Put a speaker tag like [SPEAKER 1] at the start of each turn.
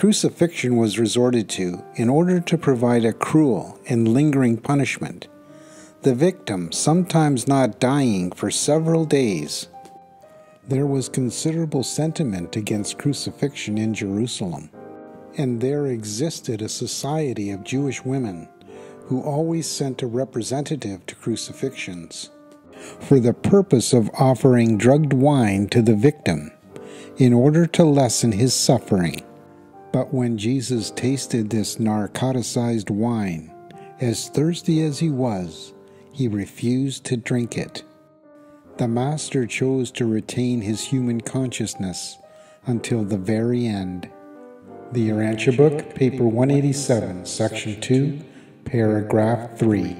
[SPEAKER 1] crucifixion was resorted to in order to provide a cruel and lingering punishment, the victim sometimes not dying for several days. There was considerable sentiment against crucifixion in Jerusalem, and there existed a society of Jewish women who always sent a representative to crucifixions for the purpose of offering drugged wine to the victim in order to lessen his suffering. But when Jesus tasted this narcoticized wine, as thirsty as he was, he refused to drink it. The Master chose to retain his human consciousness until the very end. The Urantia Book, paper 187, section 2, paragraph 3.